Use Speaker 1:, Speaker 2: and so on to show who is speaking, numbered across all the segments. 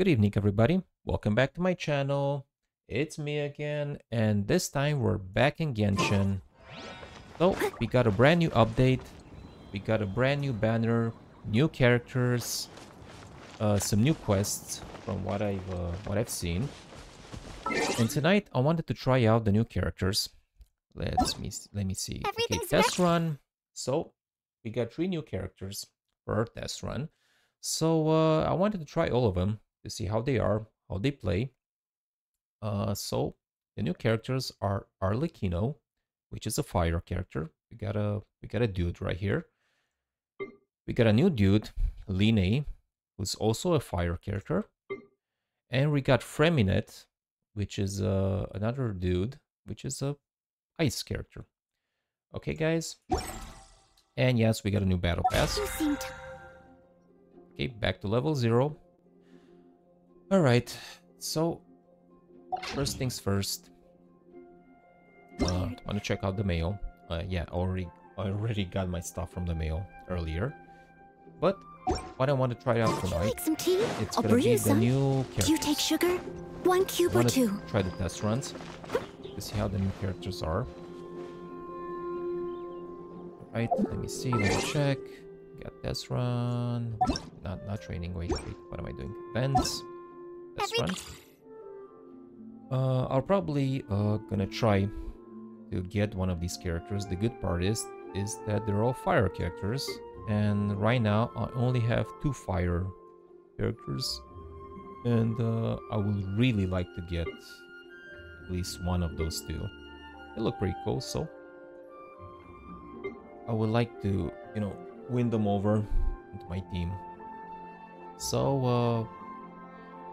Speaker 1: Good evening, everybody. Welcome back to my channel. It's me again, and this time we're back in Genshin. So, we got a brand new update. We got a brand new banner, new characters, uh, some new quests from what I've uh, what I've seen. And tonight, I wanted to try out the new characters. Let's me let me see. Okay, test run. So, we got three new characters for our test run. So uh, I wanted to try all of them to see how they are, how they play. Uh, so the new characters are Arlecchino, which is a fire character. We got a we got a dude right here. We got a new dude, Line, who's also a fire character, and we got Freminet, which is uh, another dude, which is a ice character. Okay, guys. And yes, we got a new battle pass. Okay, back to level zero. Alright, so first things first. Uh, I want to check out the mail. Uh, yeah, already already got my stuff from the mail earlier. But what I want to try out tonight,
Speaker 2: like some tea?
Speaker 1: it's
Speaker 2: I'll
Speaker 1: gonna
Speaker 2: brew
Speaker 1: be
Speaker 2: you
Speaker 1: the
Speaker 2: some.
Speaker 1: new
Speaker 2: Do you take sugar? One cube or two.
Speaker 1: try the test runs to see how the new characters are. Right, let me see, let me check. Got test run. Not not training, wait, wait, what am I doing? Events. Test run. Uh I'll probably uh gonna try to get one of these characters. The good part is is that they're all fire characters. And right now I only have two fire characters. And uh, I would really like to get at least one of those two. They look pretty cool, so I would like to, you know, win them over into my team. So, uh,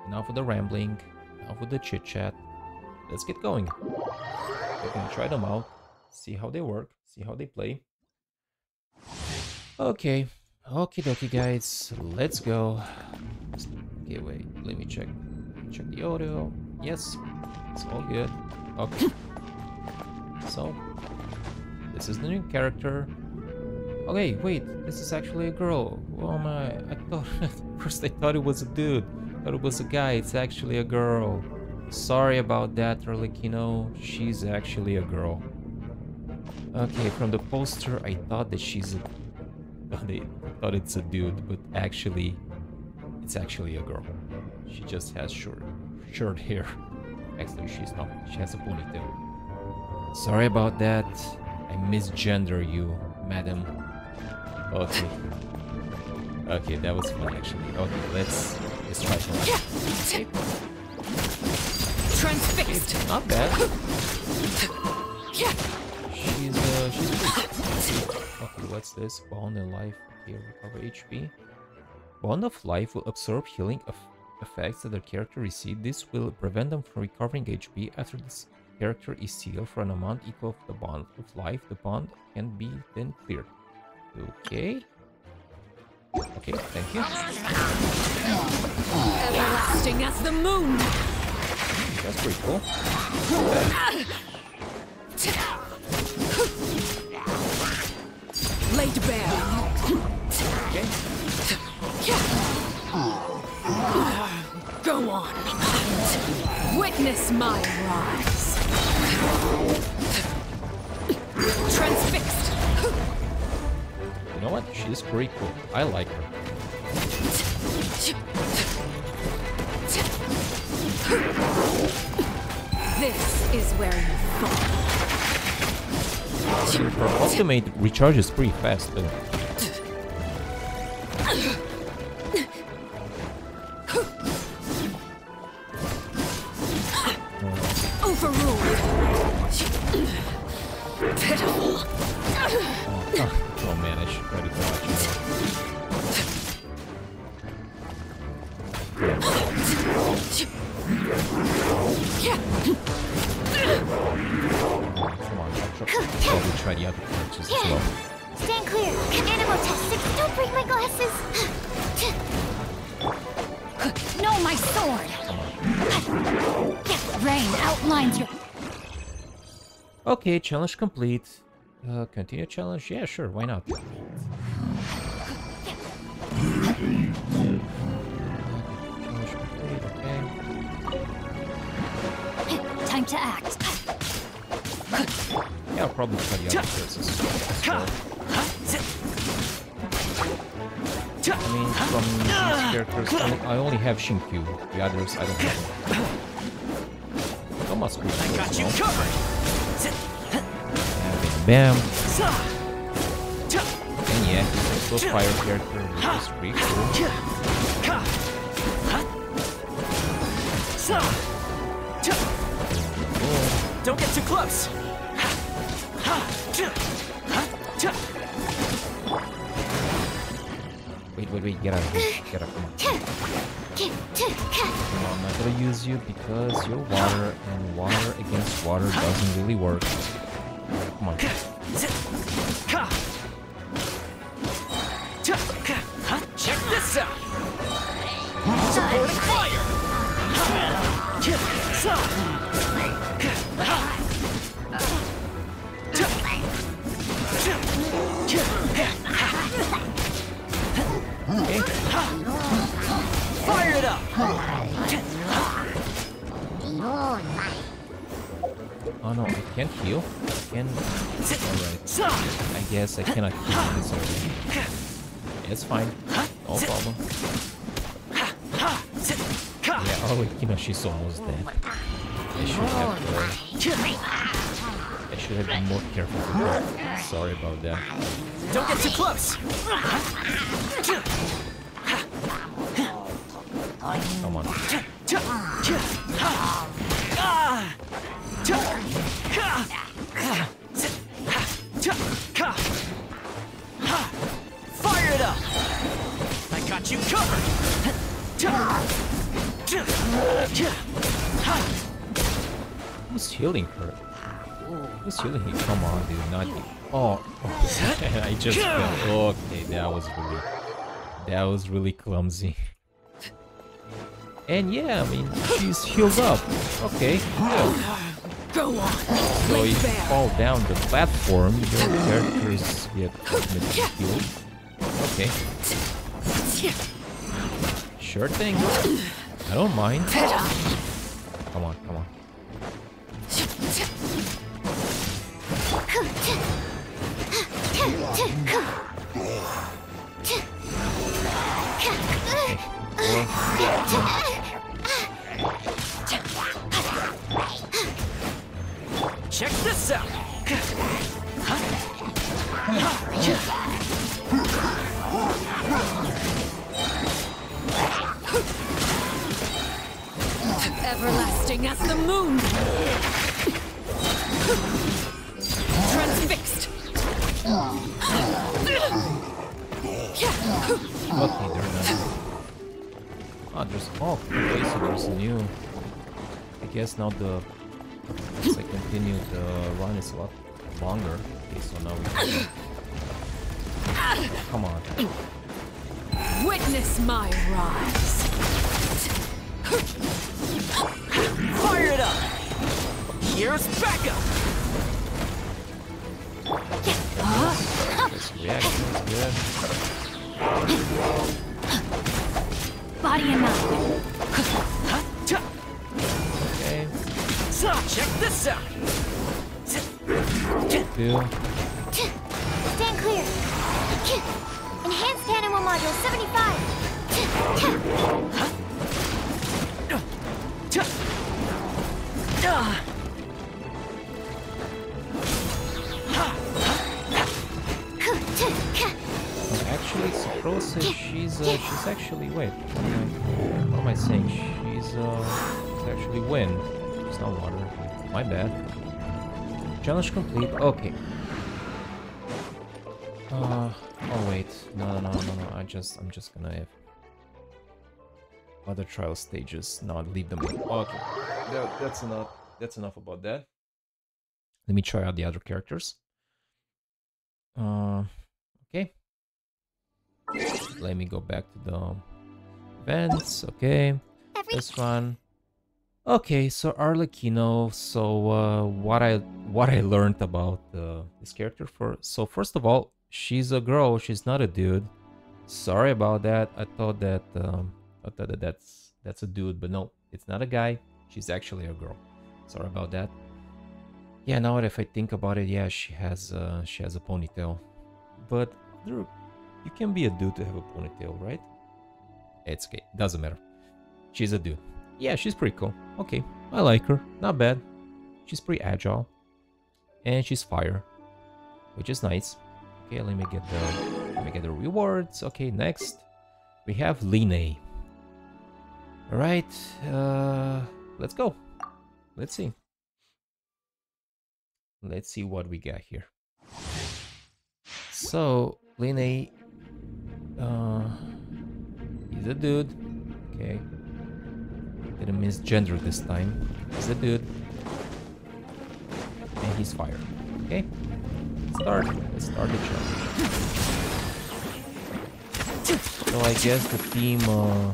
Speaker 1: enough with the rambling, enough with the chit chat. Let's get going. We can try them out, see how they work, see how they play. Okay, okie dokie, guys, let's go. Okay, wait, let me check. Check the audio. Yes, it's all good. Okay. So, this is the new character. Okay, wait, this is actually a girl. Oh my, I thought, at first I thought it was a dude. Thought it was a guy, it's actually a girl. Sorry about that, Arlecchino. She's actually a girl. Okay, from the poster, I thought that she's a... thought it's a dude, but actually, it's actually a girl. She just has short, short hair. Actually, she's not. She has a ponytail. Sorry about that. I misgender you, madam. Okay. Okay, that was fun actually. Okay, let's let's try some.
Speaker 3: Transfixed.
Speaker 1: Not bad. She's uh she's pretty. Okay, what's this? Bond of life. Okay, recover HP. Bond of life will absorb healing of effects that the character receives. This will prevent them from recovering HP after this character is sealed for an amount equal to the bond of life. The bond can be then cleared. Okay. Okay, thank you.
Speaker 3: Everlasting as the moon.
Speaker 1: That's pretty cool.
Speaker 3: Laid bare.
Speaker 1: Okay.
Speaker 3: Go on. Witness my rise. Transfixed.
Speaker 1: What? Pretty cool. I like her.
Speaker 3: This is where you fall.
Speaker 1: Her ultimate recharges pretty fast though.
Speaker 2: Fantastic! Don't break my glasses! No, my sword! Rain outlines your...
Speaker 1: Okay, challenge complete. Uh, continue challenge? Yeah, sure, why not? Time
Speaker 2: to act.
Speaker 1: Yeah, I'll probably cut you out I mean, from these characters, I only have Xingqiu. The others, I don't have. Thomas cool. I
Speaker 4: Got you covered.
Speaker 1: Bam. And yeah, he's also fire character, which is pretty. Cool.
Speaker 4: Don't get too close.
Speaker 1: Wait, wait, wait, get of here. Get up, come on. Come on, I'm not gonna use you because you're water, and water against water doesn't really work. Come on.
Speaker 4: Check this out. Supporting fire. Fire.
Speaker 1: Oh no, I can't heal. I can. Alright. I guess I cannot heal this already. It's fine. No problem. Yeah, oh, know, almost dead. I should have. Uh, I should have been more careful. with her. Sorry about that.
Speaker 4: Don't get too close.
Speaker 1: Come on.
Speaker 4: Fire it up. I got you covered.
Speaker 1: Who's healing her? Who's healing her? Come on, dude, not you. Oh, I just fell. Okay, that was really, that was really clumsy. And yeah, I mean, she's healed up. Okay, good.
Speaker 3: Go on.
Speaker 1: So if you fall down the platform, your characters get ultimately healed. Okay, sure thing. I don't mind. Come on, come on.
Speaker 4: Check this out.
Speaker 3: Everlasting as the moon. Transfixed.
Speaker 1: Okay, they're done. Oh, there's oh, okay, there's new. I guess now the as I continue the run is a lot longer. Okay, so now we. Come on.
Speaker 3: Witness my rise.
Speaker 4: Fire it up. Here's backup.
Speaker 1: This reaction is good.
Speaker 2: Stand clear. Enhanced animal module 75.
Speaker 1: Actually, Sapporo says she's uh, she's actually wait. What am I, what am I saying? She's uh she's actually wind. It's not water. My bad. Challenge complete. Okay. Uh oh wait. No no no no no. I just I'm just gonna have other trial stages. Not leave them. Okay. That, that's enough. That's enough about that. Let me try out the other characters. Uh okay. Let me go back to the events. Okay,
Speaker 2: Every
Speaker 1: this one. Okay, so Arlecchino. So uh, what I what I learned about uh, this character for so first of all, she's a girl. She's not a dude. Sorry about that. I thought that um, I thought that that's that's a dude, but no, it's not a guy. She's actually a girl. Sorry about that. Yeah, now that if I think about it, yeah, she has uh, she has a ponytail, but there, you can be a dude to have a ponytail, right? It's okay, doesn't matter. She's a dude. Yeah, she's pretty cool. Okay, I like her. Not bad. She's pretty agile, and she's fire, which is nice. Okay, let me get the let me get the rewards. Okay, next we have Line. All right, uh, let's go. Let's see. Let's see what we got here. So, Line, uh, he's a dude. Okay. Didn't misgender this time. He's a dude. And he's fire. Okay. Let's start. Let's start the challenge. So I guess the theme, uh,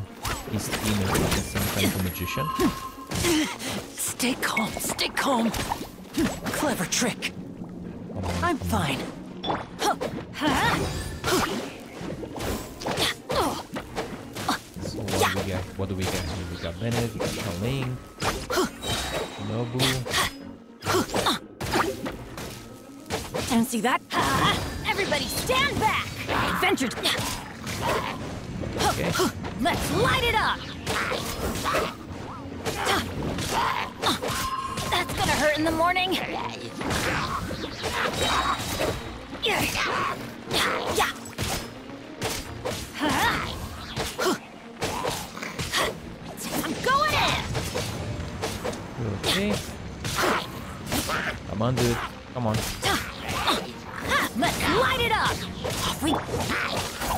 Speaker 1: his theme is some kind of magician.
Speaker 4: Stay calm, stay calm. Clever trick.
Speaker 1: On,
Speaker 4: I'm fine.
Speaker 1: So what do we get? We got here? We got Bennett, we got Charlene, Nobu.
Speaker 4: Didn't see that?
Speaker 2: Everybody stand back!
Speaker 4: Adventure.
Speaker 1: Okay.
Speaker 2: Let's light it up! That's gonna hurt in the morning. Yeah.
Speaker 1: Okay. Come on, dude. Come on.
Speaker 2: Let's light it up!
Speaker 4: Off we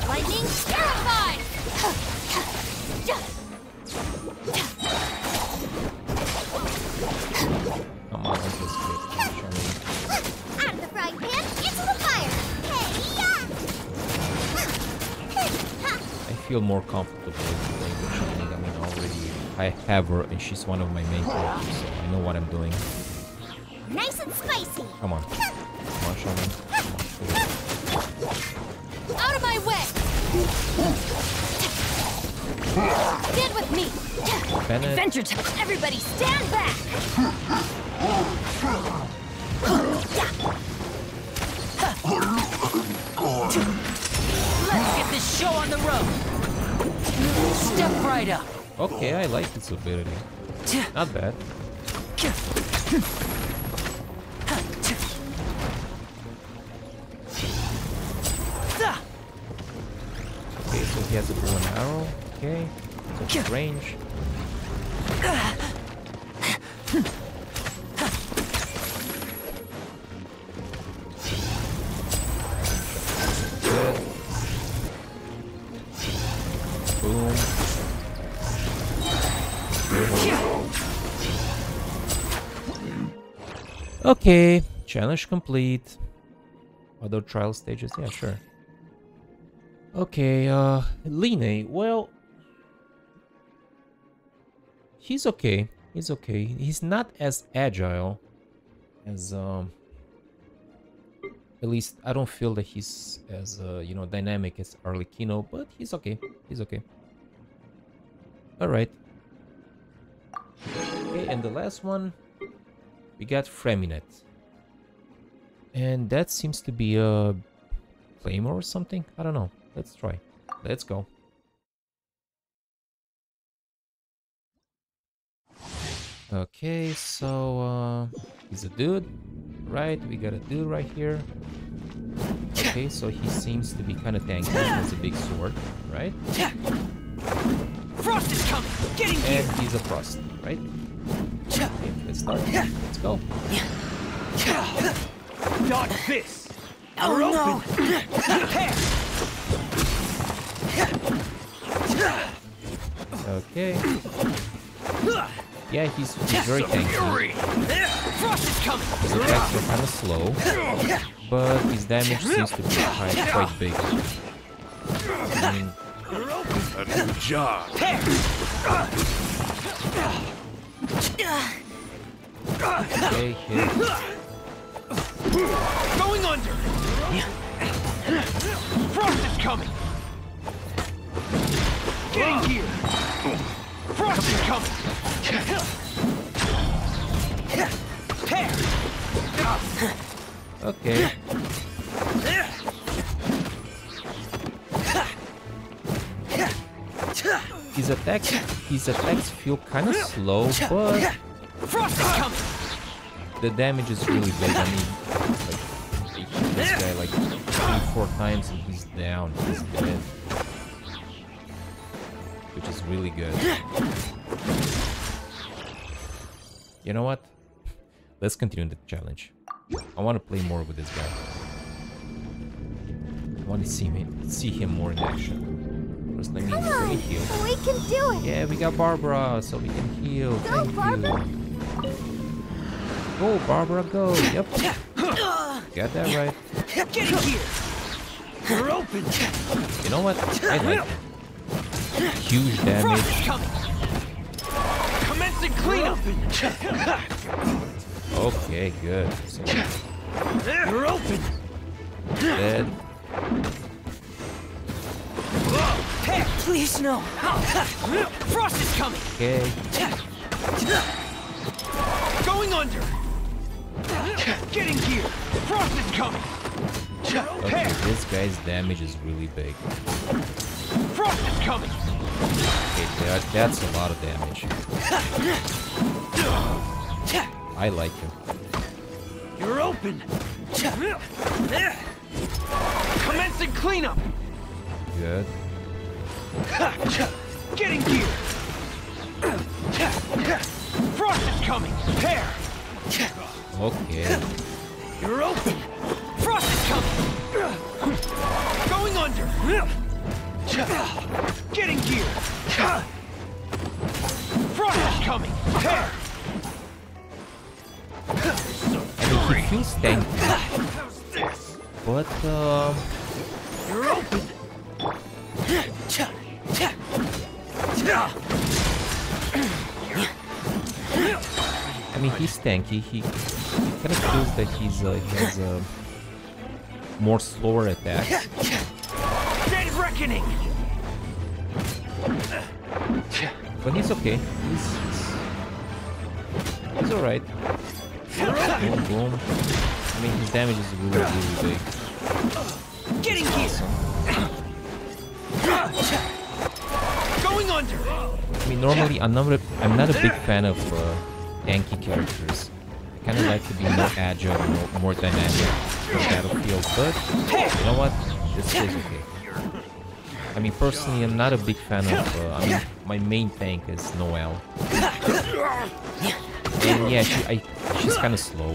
Speaker 2: Lightning terrified!
Speaker 1: Come on, let's just.
Speaker 2: Out of the frying pan, into the fire! Hey,
Speaker 1: I feel more comfortable I have her, and she's one of my main characters, so I know what I'm doing.
Speaker 2: Nice and spicy!
Speaker 1: Come on. Come on, Charlene. Come on.
Speaker 2: Out of my way! Stand with me!
Speaker 1: Bennett.
Speaker 4: adventure time.
Speaker 2: Everybody stand back!
Speaker 4: Let's get this show on the road. Step right up.
Speaker 1: Okay, I like this ability. Not bad. Okay, so he has a bow and arrow. Okay. Range. Okay, challenge complete. Other trial stages, yeah, sure. Okay, uh, Line, well, he's okay. He's okay. He's not as agile as, um, at least I don't feel that he's as, uh, you know, dynamic as Arlecchino, but he's okay. He's okay. Alright. Okay, and the last one, we got Freminet. And that seems to be a claymore or something? I don't know. Let's try. Let's go. Okay, so uh, he's a dude, right? We got a dude right here. Okay, so he seems to be kind of tanky. He has a big sword, right?
Speaker 4: Frost is coming. Getting here.
Speaker 1: And he's a frost, right? Okay, let's start. Let's go.
Speaker 5: Dodge this!
Speaker 4: Oh no.
Speaker 1: Okay. Yeah, he's, he's very tanky.
Speaker 4: Frost is coming.
Speaker 1: His attacks are kind of slow, but his damage seems to be quite, quite big. I mean,
Speaker 5: A new job.
Speaker 1: Okay.
Speaker 5: Going under! Frost is coming! Getting here! Frost is coming!
Speaker 1: Okay. His attacks, his attacks feel kind of slow, but the damage is really big. I mean, like, this guy like three, four times and he's down. He's dead. Which is really good. You know what? Let's continue the challenge. I want to play more with this guy. I want to see him, see him more in action. First, let me,
Speaker 2: Come
Speaker 1: let me
Speaker 2: on.
Speaker 1: heal.
Speaker 2: We can do it.
Speaker 1: Yeah, we got Barbara, so we can heal.
Speaker 2: Go,
Speaker 1: Thank
Speaker 2: Barbara.
Speaker 1: you. Go, Barbara, go. Yep. Got that right.
Speaker 5: Get in here. You're open.
Speaker 1: You know what? I like. Huge
Speaker 5: Frost
Speaker 1: damage.
Speaker 5: Commencing cleanup.
Speaker 1: Okay, good. So,
Speaker 5: You're open.
Speaker 1: dead.
Speaker 5: Pair.
Speaker 3: Please no.
Speaker 5: Frost is coming.
Speaker 1: Okay.
Speaker 5: Going under. Get in here. Frost is coming.
Speaker 1: Okay, this guy's damage is really big.
Speaker 5: Frost is coming.
Speaker 1: Okay, that, that's a lot of damage. I like him.
Speaker 5: You're open. Commencing cleanup.
Speaker 1: Good.
Speaker 5: Get in gear. Frost is coming. Pair.
Speaker 1: Okay.
Speaker 5: You're open. Frost is coming. Going under. Get in gear. Frost is coming. Pair.
Speaker 1: I mean, he feels tanky, but um,
Speaker 5: You're open.
Speaker 1: I mean, he's tanky. He, he kind of feels that he's uh, he has a more slower attack.
Speaker 5: Dead reckoning.
Speaker 1: But he's okay. He's he's, he's all right. Boom, boom. I mean, his damage is really, really big.
Speaker 5: Getting in gear.
Speaker 1: I mean, normally I'm not a, I'm not a big fan of uh, tanky characters. I kind of like to be more agile, more, more dynamic for Battlefield. But you know what? This is okay. I mean, personally, I'm not a big fan of. Uh, I mean, my main tank is Noelle. And yeah, she, I, she's kind of slow.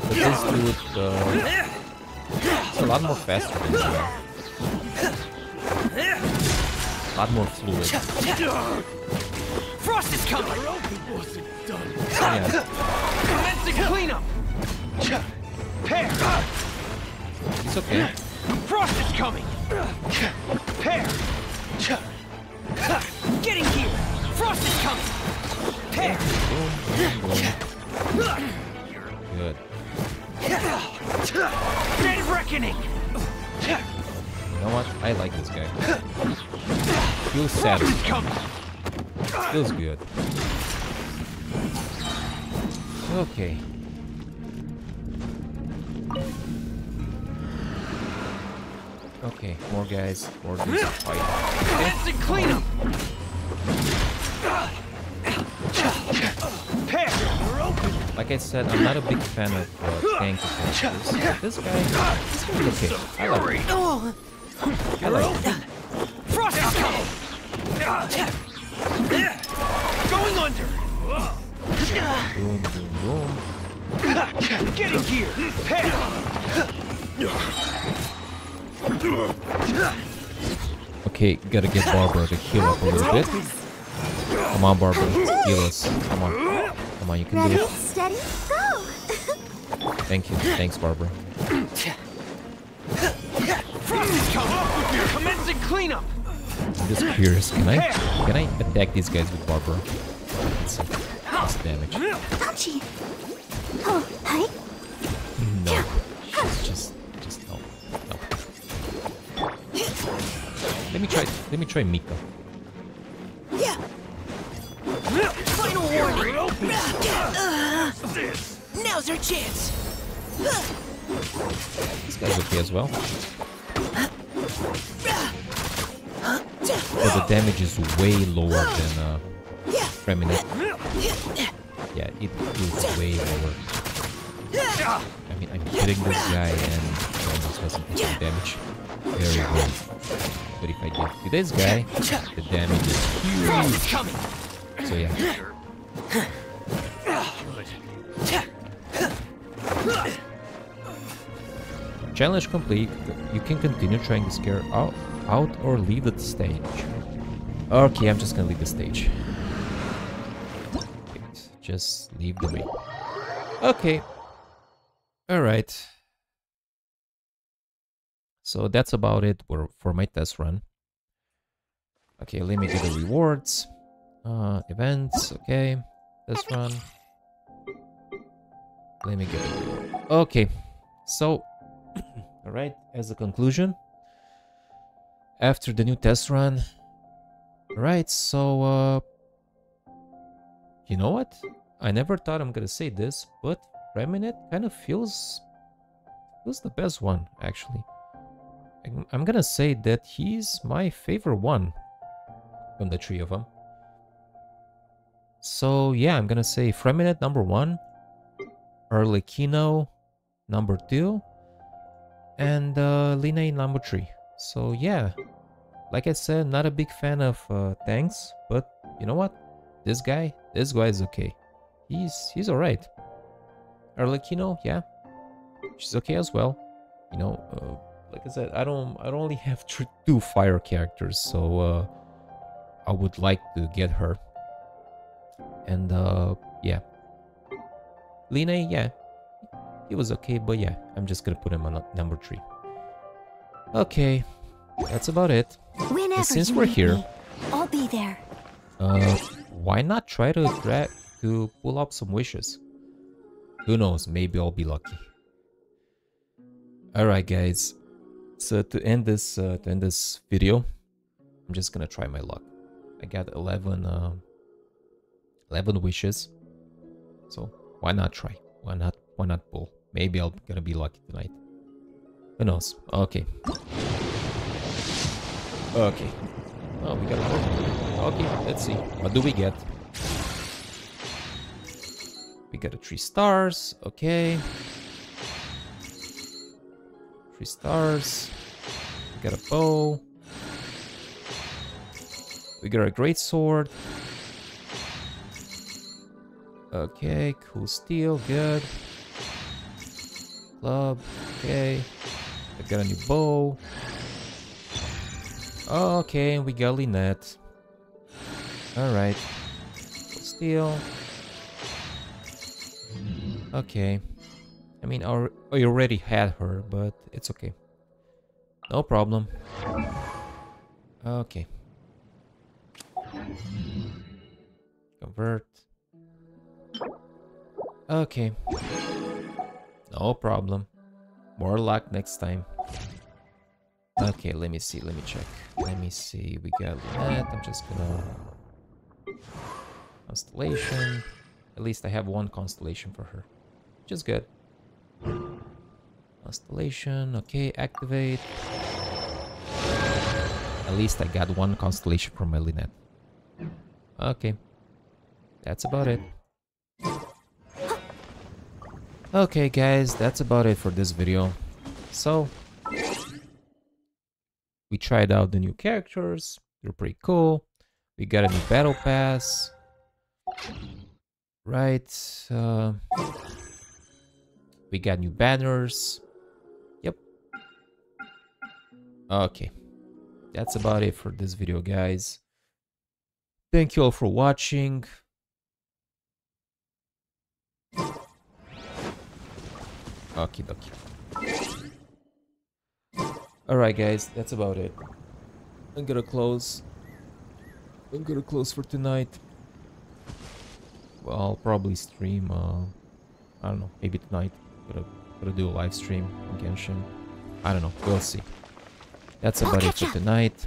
Speaker 1: But this dude, uh, it's a lot more faster than Noelle. A lot more fluid.
Speaker 5: Frost is coming.
Speaker 1: Yeah,
Speaker 5: Commencing cleanup. Pair.
Speaker 1: it's okay.
Speaker 5: Frost is coming. Pair. Get in gear. Frost is coming. Pair.
Speaker 1: Boom, boom, boom. Good.
Speaker 5: Dead reckoning.
Speaker 1: You know what? I like this guy. Feels satisfying. Feels good. Okay. Okay, more guys for this fight.
Speaker 5: Commencing cleanup. Pair. You're.
Speaker 1: Like I said, I'm not a big fan of uh, tanky characters. This guy, this guy is okay. I like him. Him.
Speaker 5: Frost is coming. Going under.
Speaker 1: Boom, boom, boom.
Speaker 5: Get in gear. Pair.
Speaker 1: Okay, gotta get Barbara to heal up a little bit. Come on, Barbara, heal us. Come on, come on, you can
Speaker 2: Ready, do
Speaker 1: it.
Speaker 2: steady, go!
Speaker 1: Thank you, thanks, Barbara.
Speaker 5: Frost is coming. Commencing cleanup.
Speaker 1: I'm just curious. Can I can I attack these guys with Barbara? See. What's damage?
Speaker 2: Ouchie! Oh, hi.
Speaker 1: No. She's just just no. No. Let me try let me try Mika.
Speaker 2: Yeah.
Speaker 4: Final warning. Now's our chance.
Speaker 1: This guy's okay as well. But the damage is way lower than uh, Freminet. Yeah, it is way lower. I mean, I'm hitting this guy and he almost doesn't take any damage. Very low. But if I get to this guy, the damage is huge. So yeah. Challenge complete. You can continue trying to scare out, out or leave the stage. Okay, I'm just gonna leave the stage. Just leave the way. Okay. Alright. So that's about it for, for my test run. Okay, let me do the rewards. Uh, events, okay. Test run. Let me get it. Okay, so, alright, as a conclusion, after the new test run, right, so, uh, you know what? I never thought I'm gonna say this, but Freminet kind of feels, feels the best one, actually. I'm- gonna say that he's my favorite one from the three of them. So yeah, I'm gonna say Freminet number one, Arlecchino number two, and uh, Line number three. So yeah, like I said, not a big fan of uh, tanks, but you know what? This guy, this guy is okay. He's he's alright. Arlecchino, yeah, she's okay as well. You know, uh, like I said, I don't I don't only have two fire characters, so uh, I would like to get her. And uh, yeah, Line, yeah, he was okay, but yeah, I'm just gonna put him on number three. Okay, that's about it.
Speaker 2: Whenever
Speaker 1: since we're here-
Speaker 2: me, I'll be there.
Speaker 1: Uh, why not try to drag to pull up some wishes? Who knows? Maybe I'll be lucky. All right, guys. So to end this uh, to end this video, I'm just gonna try my luck. I got 11 uh, 11 wishes. So why not try? Why not? Why not pull? Maybe I'm gonna be lucky tonight. Who knows? Okay. Okay. Oh, we got a four. Okay, let's see. What do we get? We got a three stars. Okay. Three stars. We got a bow. We got a great sword. Okay, cool steel, good. Club, okay. I got a new bow. Oh, okay, we got Lynette. Alright. Steel. Okay. I mean, I already had her, but it's okay. No problem. Okay. Convert. Okay. No problem. More luck next time. Okay, let me see, let me check. Let me see, we got Lynette, I'm just gonna... Constellation. At least I have one constellation for her. Which is good. Constellation, okay, activate. At least I got one constellation from my Lynette. Okay. That's about it. Okay guys, that's about it for this video. So, we tried out the new characters. They're pretty cool. We got a new battle pass. Right. Uh, we got new banners. Yep. Okay. That's about it for this video, guys. Thank you all for watching. Okie dokie. Alright guys, that's about it. I'm gonna close. I'm gonna close for tonight. Well, I'll probably stream, uh, I don't know, maybe tonight. Gonna, gonna do a live stream on Genshin. I don't know, we'll see. That's about it for tonight.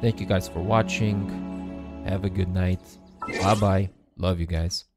Speaker 1: Thank you guys for watching. Have a good night. Bye bye. Love you guys.